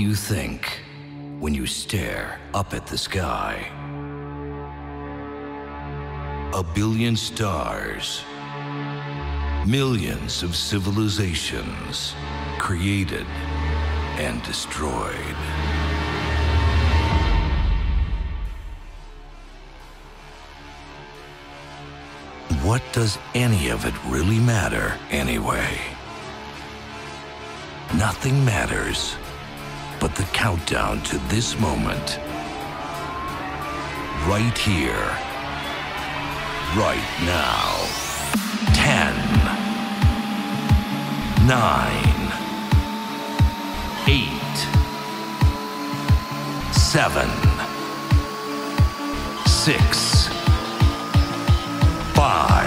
You think when you stare up at the sky? A billion stars, millions of civilizations created and destroyed. What does any of it really matter anyway? Nothing matters but the countdown to this moment. Right here. Right now. 10, 9, 8, 7, 6, 5,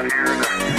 out here uh,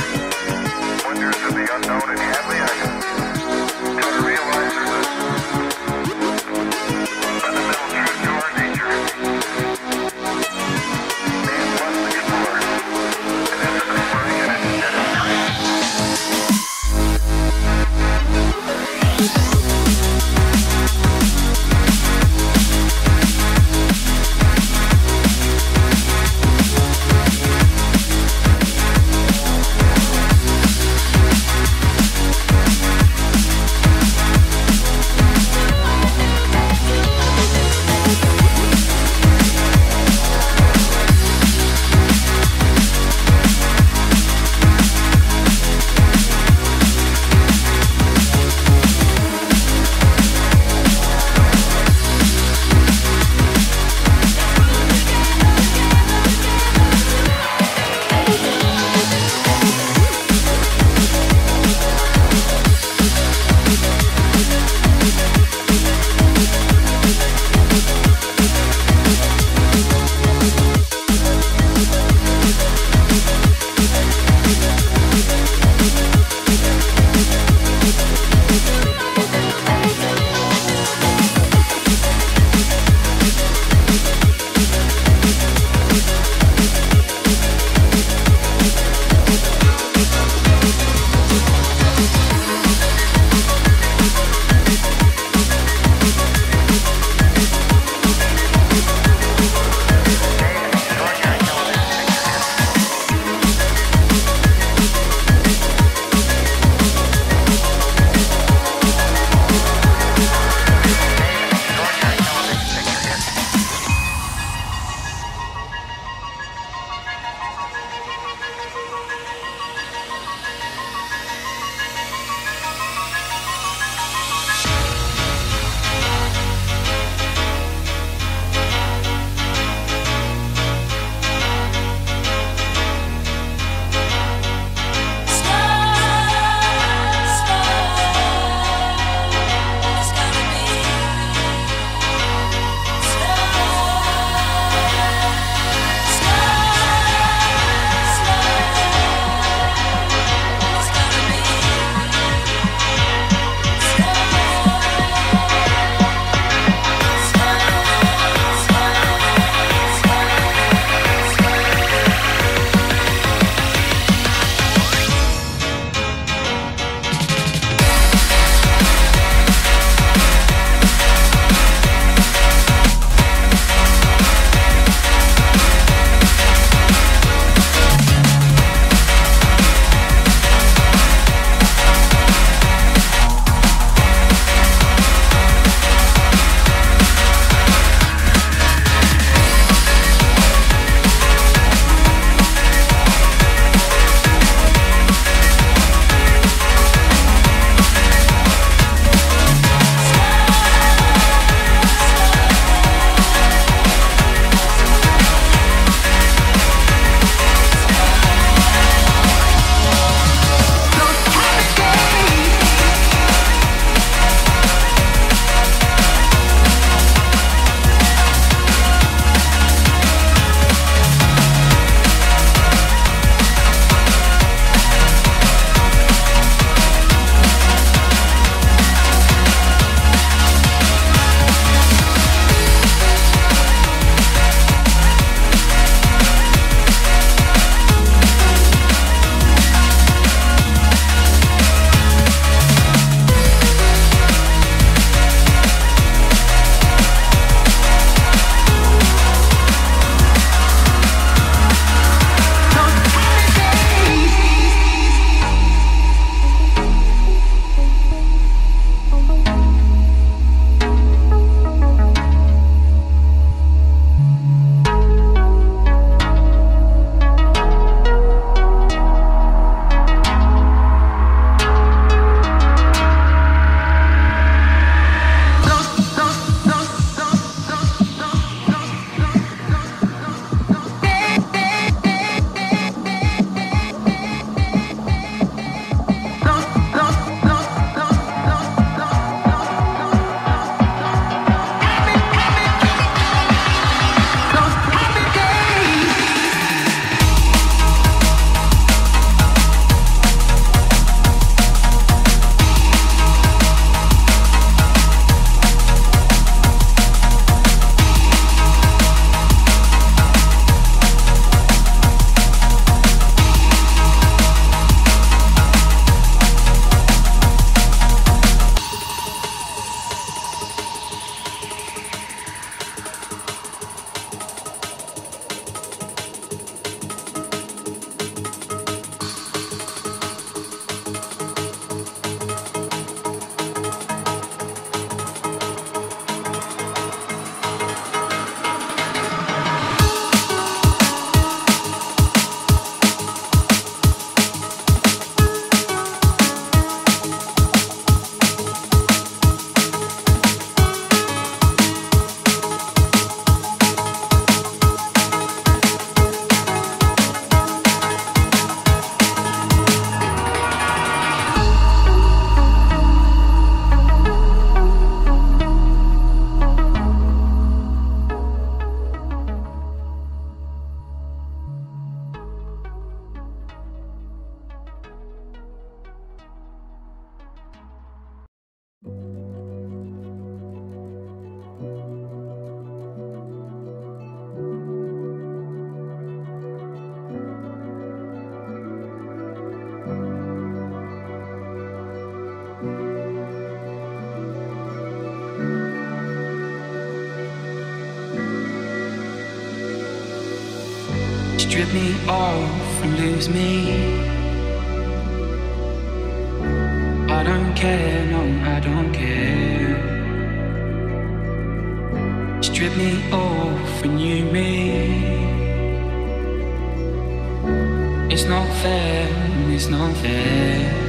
fair, it's not fair.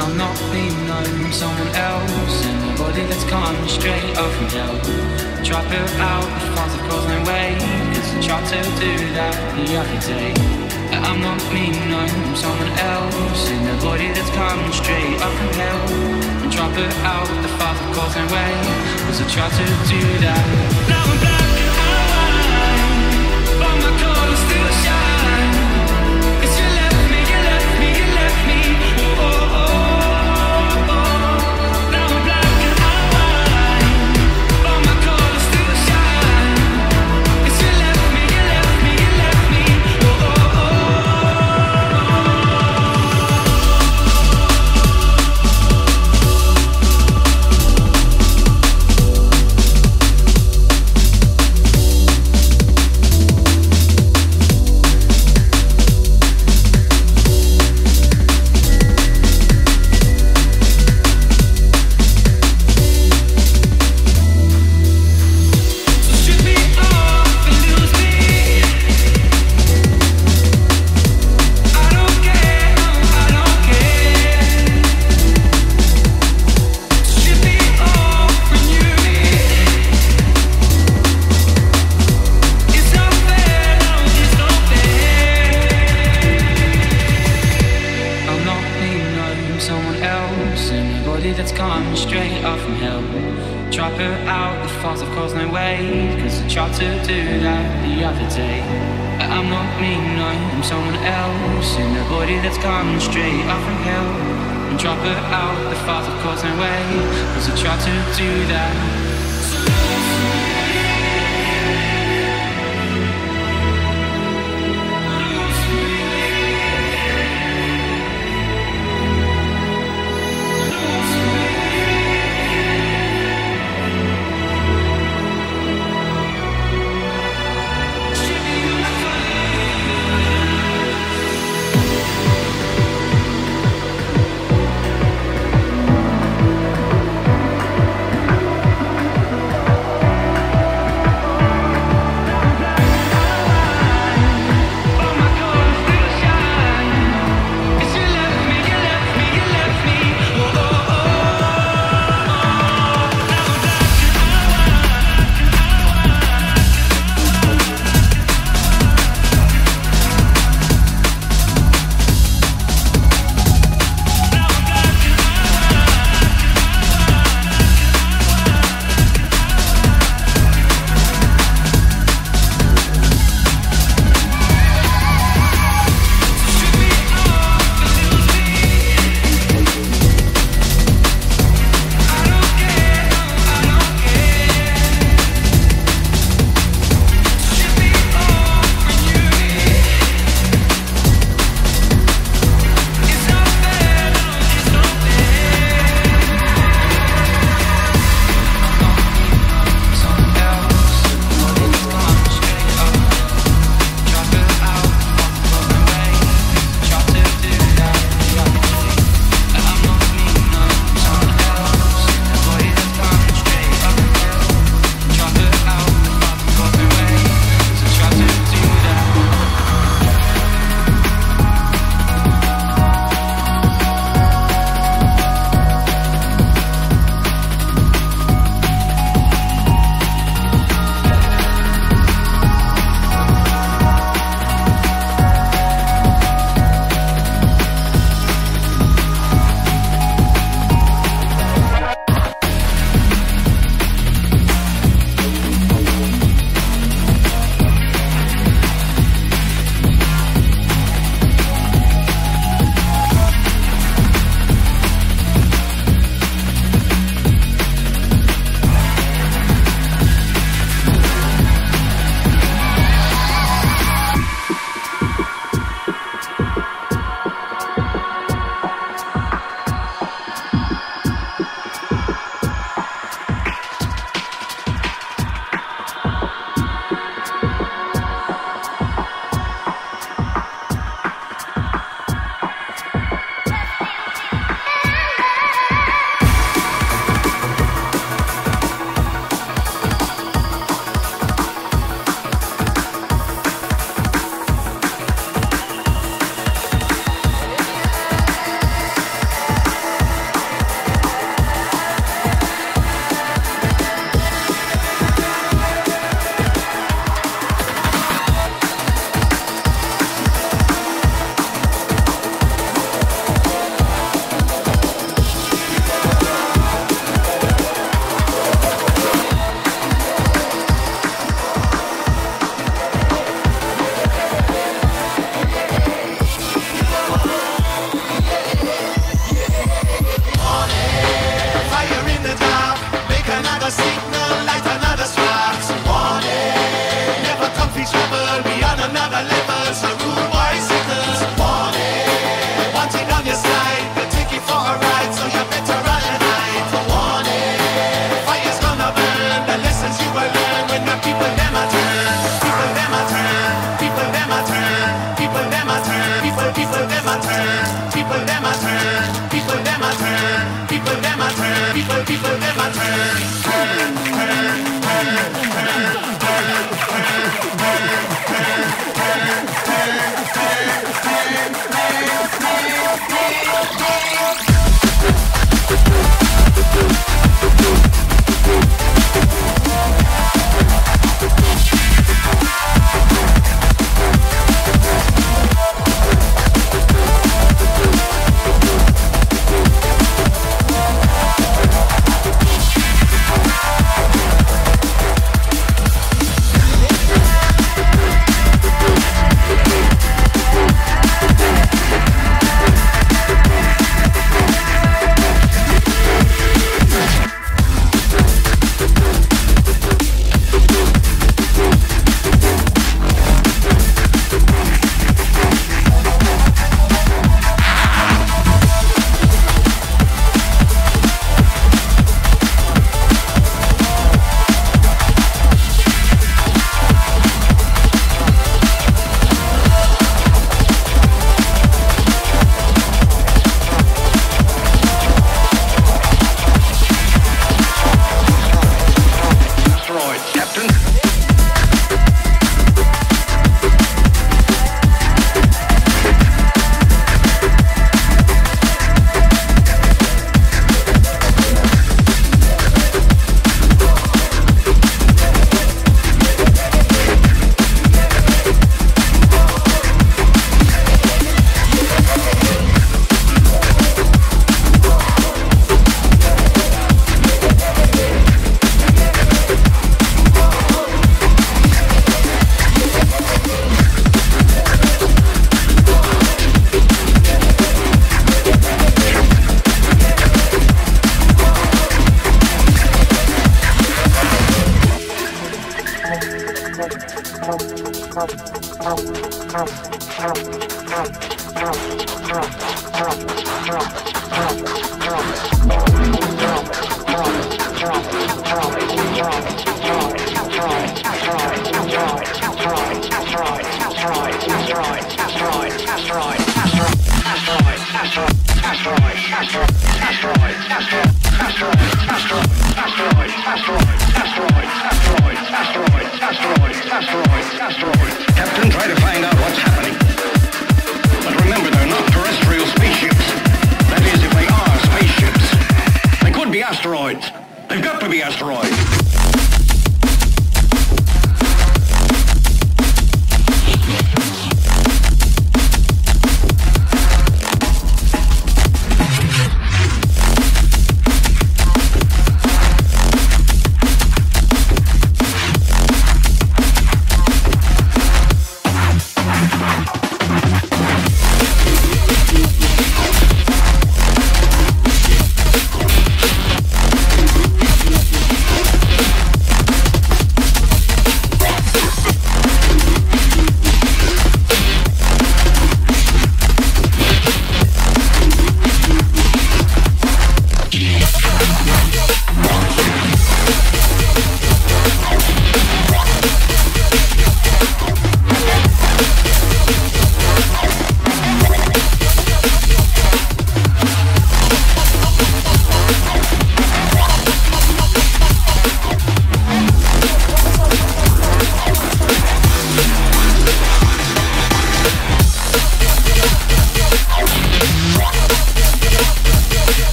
I'm not being known, someone else And the body that's come straight up from hell. Drop it out, the funds have caused my way Cause I tried to do that the other day. I'm not being known, I'm someone else In the body that's come straight up from hell. And drop it out, the funds have caused my way Cause I tried to do that. Now I'm black and white But my colors still shine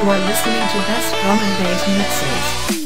You are listening to best drum and bass mixes.